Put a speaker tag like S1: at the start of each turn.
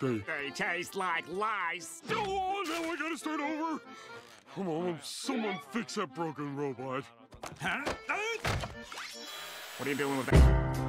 S1: They.
S2: They taste like lice.
S1: Oh, now I gotta start over. Come on, someone fix that broken robot.
S2: What are you doing with that?